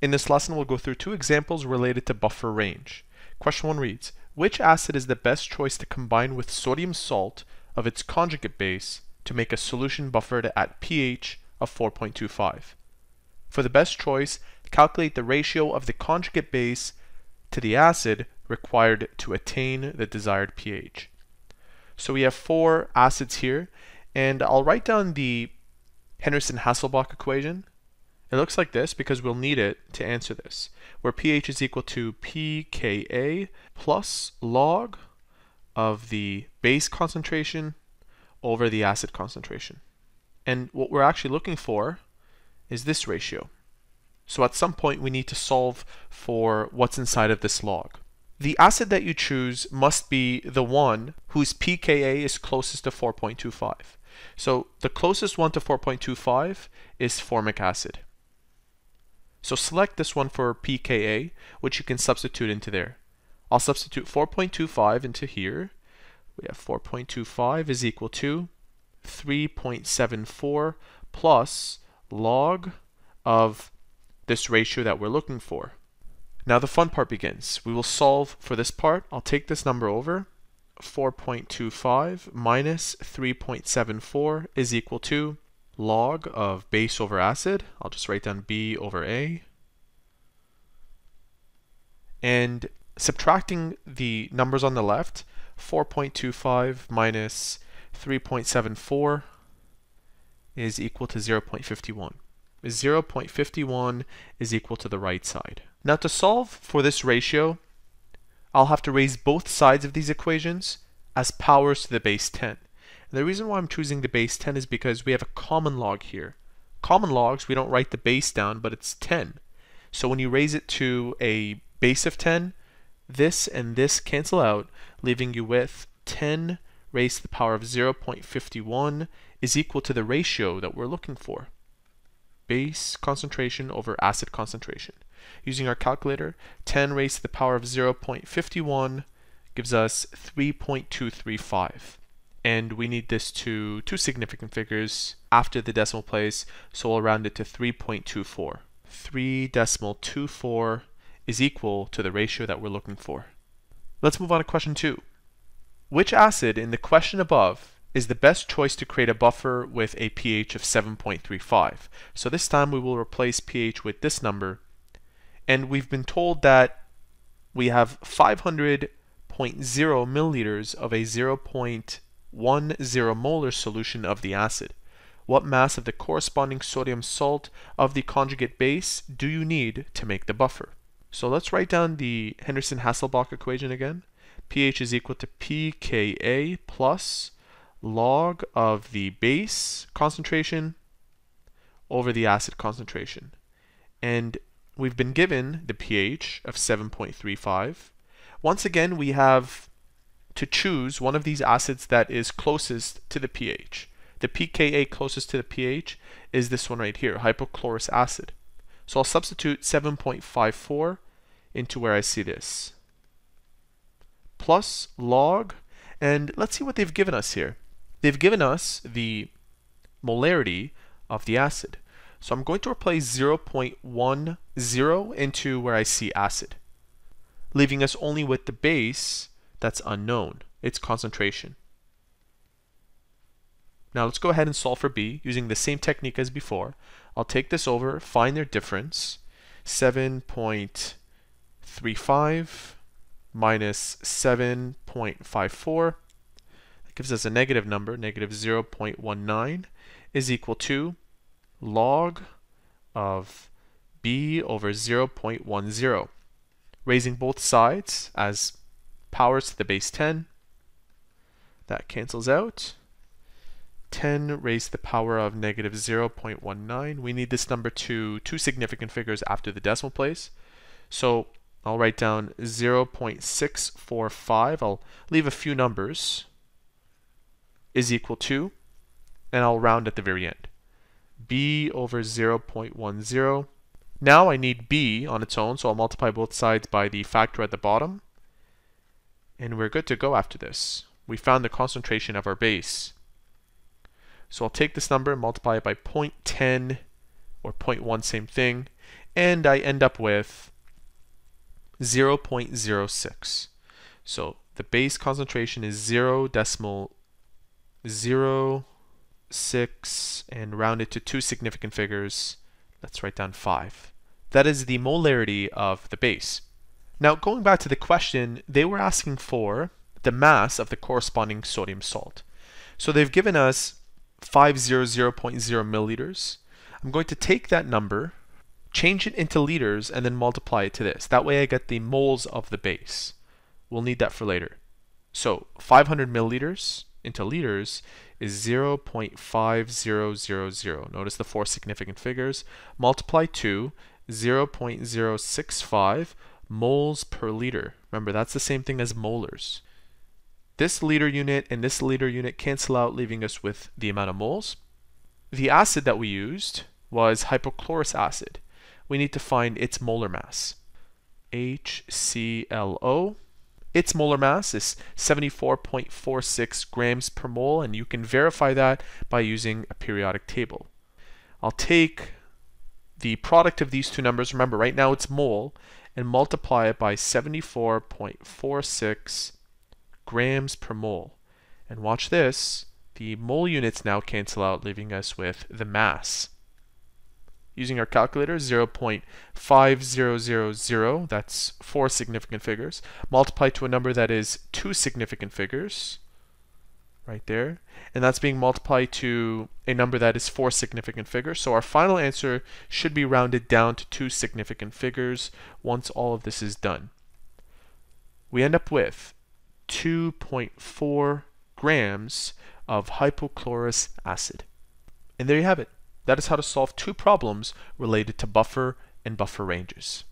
In this lesson, we'll go through two examples related to buffer range. Question 1 reads, which acid is the best choice to combine with sodium salt of its conjugate base to make a solution buffered at pH of 4.25? For the best choice, calculate the ratio of the conjugate base to the acid required to attain the desired pH. So we have four acids here, and I'll write down the Henderson-Hasselbalch equation. It looks like this because we'll need it to answer this, where pH is equal to pKa plus log of the base concentration over the acid concentration. And what we're actually looking for is this ratio. So at some point we need to solve for what's inside of this log. The acid that you choose must be the one whose pKa is closest to 4.25. So the closest one to 4.25 is formic acid. So select this one for pKa, which you can substitute into there. I'll substitute 4.25 into here. We have 4.25 is equal to 3.74 plus log of this ratio that we're looking for. Now the fun part begins. We will solve for this part. I'll take this number over. 4.25 minus 3.74 is equal to log of base over acid. I'll just write down B over A. And subtracting the numbers on the left, 4.25 minus 3.74 is equal to 0.51. 0.51 is equal to the right side. Now to solve for this ratio, I'll have to raise both sides of these equations as powers to the base 10. The reason why I'm choosing the base 10 is because we have a common log here. Common logs, we don't write the base down, but it's 10. So when you raise it to a base of 10, this and this cancel out, leaving you with 10 raised to the power of 0.51 is equal to the ratio that we're looking for. Base concentration over acid concentration. Using our calculator, 10 raised to the power of 0.51 gives us 3.235. And we need this to two significant figures after the decimal place, so we'll round it to 3.24. 3 decimal 24 is equal to the ratio that we're looking for. Let's move on to question 2. Which acid in the question above is the best choice to create a buffer with a pH of 7.35? So this time we will replace pH with this number and we've been told that we have 500.0 milliliters of a 0.10 molar solution of the acid. What mass of the corresponding sodium salt of the conjugate base do you need to make the buffer? So let's write down the Henderson-Hasselbalch equation again. pH is equal to pKa plus log of the base concentration over the acid concentration. And we've been given the pH of 7.35. Once again, we have to choose one of these acids that is closest to the pH. The pKa closest to the pH is this one right here, hypochlorous acid. So I'll substitute 7.54 into where I see this. Plus log, and let's see what they've given us here. They've given us the molarity of the acid. So I'm going to replace 0.10 into where I see acid, leaving us only with the base that's unknown, its concentration. Now let's go ahead and solve for B using the same technique as before. I'll take this over, find their difference, 7.35 minus 7.54. That gives us a negative number, negative 0.19 is equal to log of b over 0.10, raising both sides as powers to the base 10. That cancels out. 10 raised to the power of negative 0.19. We need this number to two significant figures after the decimal place. So I'll write down 0.645. I'll leave a few numbers is equal to, and I'll round at the very end b over 0.10. Now I need b on its own, so I'll multiply both sides by the factor at the bottom. And we're good to go after this. We found the concentration of our base. So I'll take this number and multiply it by 0.10 or 0.1, same thing, and I end up with 0.06. So the base concentration is 0 decimal 0, 6, and round it to two significant figures. Let's write down 5. That is the molarity of the base. Now, going back to the question, they were asking for the mass of the corresponding sodium salt. So they've given us 500.0 milliliters. I'm going to take that number, change it into liters, and then multiply it to this. That way I get the moles of the base. We'll need that for later. So 500 milliliters into liters is 0.5000. Notice the four significant figures. Multiply to 0.065 moles per liter. Remember, that's the same thing as molars. This liter unit and this liter unit cancel out, leaving us with the amount of moles. The acid that we used was hypochlorous acid. We need to find its molar mass. HClO. Its molar mass is 74.46 grams per mole, and you can verify that by using a periodic table. I'll take the product of these two numbers, remember right now it's mole, and multiply it by 74.46 grams per mole. And watch this, the mole units now cancel out, leaving us with the mass. Using our calculator, 0.5000, that's four significant figures, multiply to a number that is two significant figures, right there. And that's being multiplied to a number that is four significant figures. So our final answer should be rounded down to two significant figures once all of this is done. We end up with 2.4 grams of hypochlorous acid. And there you have it. That is how to solve two problems related to buffer and buffer ranges.